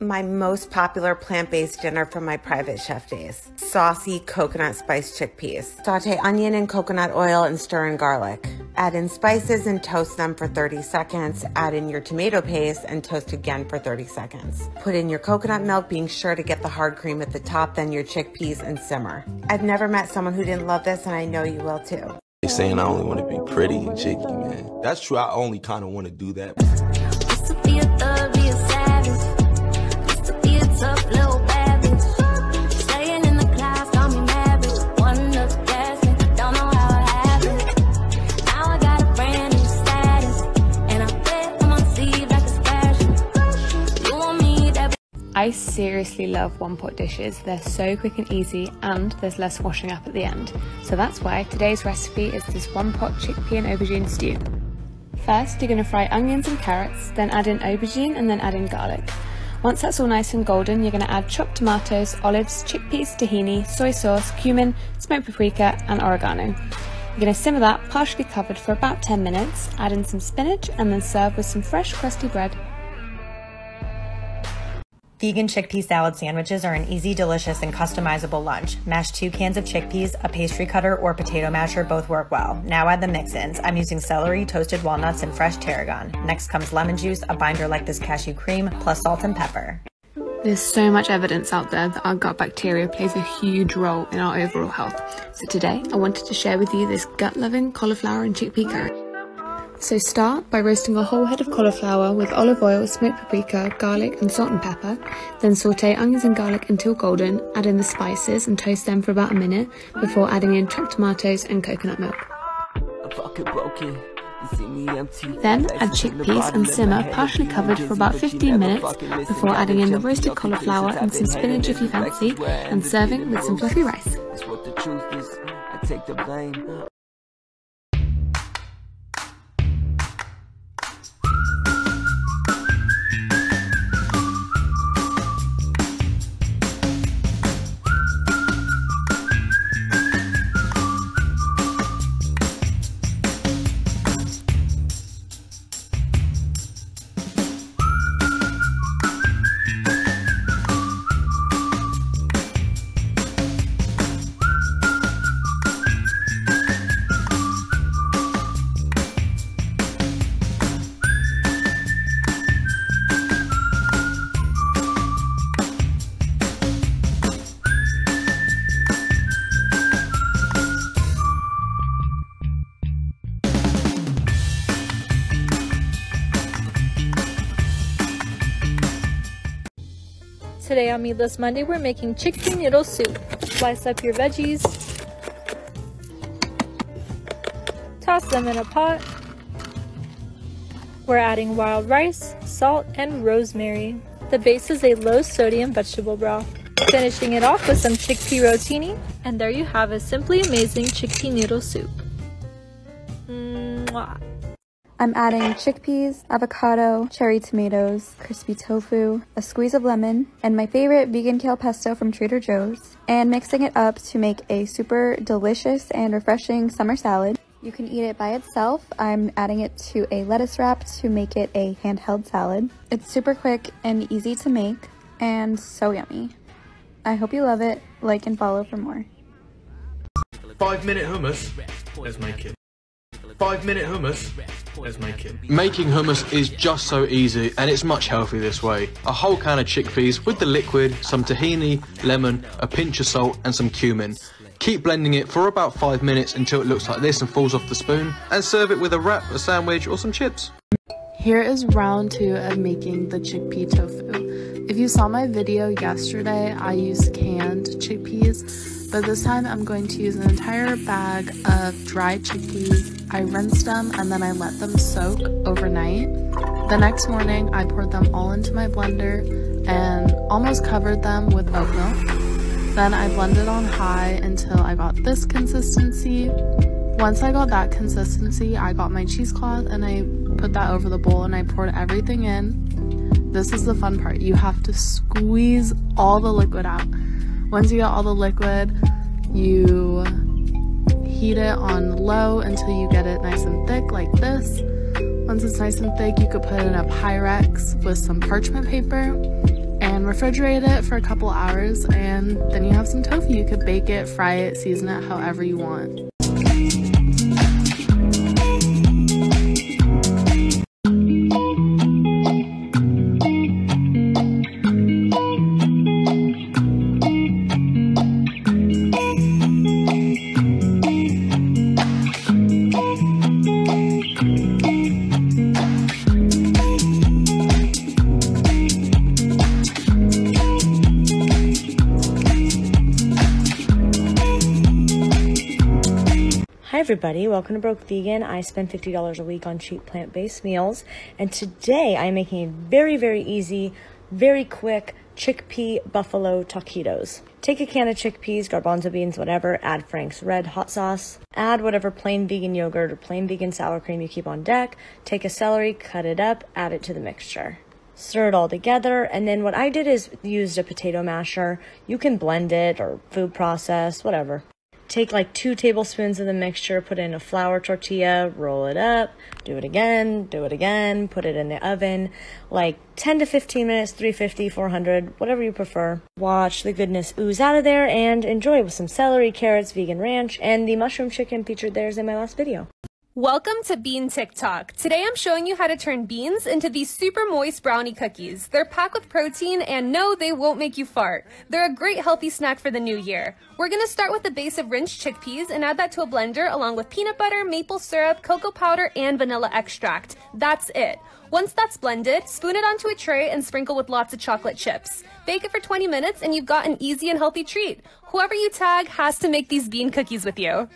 my most popular plant-based dinner from my private chef days. Saucy coconut spice chickpeas. Saute onion in coconut oil and stir in garlic. Add in spices and toast them for 30 seconds. Add in your tomato paste and toast again for 30 seconds. Put in your coconut milk, being sure to get the hard cream at the top, then your chickpeas and simmer. I've never met someone who didn't love this and I know you will too. They saying I only want to be pretty and cheeky, man. That's true. I only kind of want to do that. I seriously love one pot dishes. They're so quick and easy and there's less washing up at the end. So that's why today's recipe is this one pot chickpea and aubergine stew. First, you're going to fry onions and carrots, then add in aubergine and then add in garlic. Once that's all nice and golden, you're going to add chopped tomatoes, olives, chickpeas, tahini, soy sauce, cumin, smoked paprika and oregano. You're going to simmer that partially covered for about 10 minutes, add in some spinach and then serve with some fresh crusty bread Vegan chickpea salad sandwiches are an easy, delicious, and customizable lunch. Mash two cans of chickpeas, a pastry cutter, or potato masher both work well. Now add the mix-ins. I'm using celery, toasted walnuts, and fresh tarragon. Next comes lemon juice, a binder like this cashew cream, plus salt and pepper. There's so much evidence out there that our gut bacteria plays a huge role in our overall health. So today, I wanted to share with you this gut-loving cauliflower and chickpea curry. So start by roasting a whole head of cauliflower with olive oil, smoked paprika, garlic and salt and pepper. Then saute onions and garlic until golden, add in the spices and toast them for about a minute before adding in chopped tomatoes and coconut milk. Then add chickpeas and simmer partially covered for about 15 minutes before adding in the roasted cauliflower and some spinach if you fancy and serving with some fluffy rice. Today on Meatless Monday, we're making chickpea noodle soup. Slice up your veggies. Toss them in a pot. We're adding wild rice, salt, and rosemary. The base is a low sodium vegetable broth. Finishing it off with some chickpea rotini, and there you have a simply amazing chickpea noodle soup. Mwah. I'm adding chickpeas, avocado, cherry tomatoes, crispy tofu, a squeeze of lemon, and my favorite vegan kale pesto from Trader Joe's, and mixing it up to make a super delicious and refreshing summer salad. You can eat it by itself. I'm adding it to a lettuce wrap to make it a handheld salad. It's super quick and easy to make, and so yummy. I hope you love it. Like and follow for more. Five minute hummus. Let's make it. Five minute hummus. Let's make it. Making hummus is just so easy and it's much healthier this way. A whole can of chickpeas with the liquid, some tahini, lemon, a pinch of salt and some cumin. Keep blending it for about 5 minutes until it looks like this and falls off the spoon and serve it with a wrap, a sandwich or some chips. Here is round two of making the chickpea tofu. If you saw my video yesterday, I used canned chickpeas, but this time I'm going to use an entire bag of dried chickpeas I rinsed them and then I let them soak overnight. The next morning, I poured them all into my blender and almost covered them with oat milk. Then I blended on high until I got this consistency. Once I got that consistency, I got my cheesecloth and I put that over the bowl and I poured everything in. This is the fun part. You have to squeeze all the liquid out. Once you get all the liquid, you heat it on low until you get it nice and thick like this. Once it's nice and thick, you could put it in a Pyrex with some parchment paper and refrigerate it for a couple hours, and then you have some tofu. You could bake it, fry it, season it however you want. Hi, everybody. Welcome to Broke Vegan. I spend $50 a week on cheap plant based meals. And today I'm making very, very easy, very quick chickpea buffalo taquitos. Take a can of chickpeas, garbanzo beans, whatever, add Frank's red hot sauce, add whatever plain vegan yogurt or plain vegan sour cream you keep on deck, take a celery, cut it up, add it to the mixture. Stir it all together, and then what I did is used a potato masher. You can blend it or food process, whatever. Take like two tablespoons of the mixture, put it in a flour tortilla, roll it up, do it again, do it again, put it in the oven, like 10 to 15 minutes, 350, 400, whatever you prefer. Watch the goodness ooze out of there and enjoy with some celery, carrots, vegan ranch, and the mushroom chicken featured there is in my last video. Welcome to Bean TikTok. Today I'm showing you how to turn beans into these super moist brownie cookies. They're packed with protein and no, they won't make you fart. They're a great healthy snack for the new year. We're gonna start with the base of rinsed chickpeas and add that to a blender along with peanut butter, maple syrup, cocoa powder, and vanilla extract. That's it. Once that's blended, spoon it onto a tray and sprinkle with lots of chocolate chips. Bake it for 20 minutes and you've got an easy and healthy treat. Whoever you tag has to make these bean cookies with you.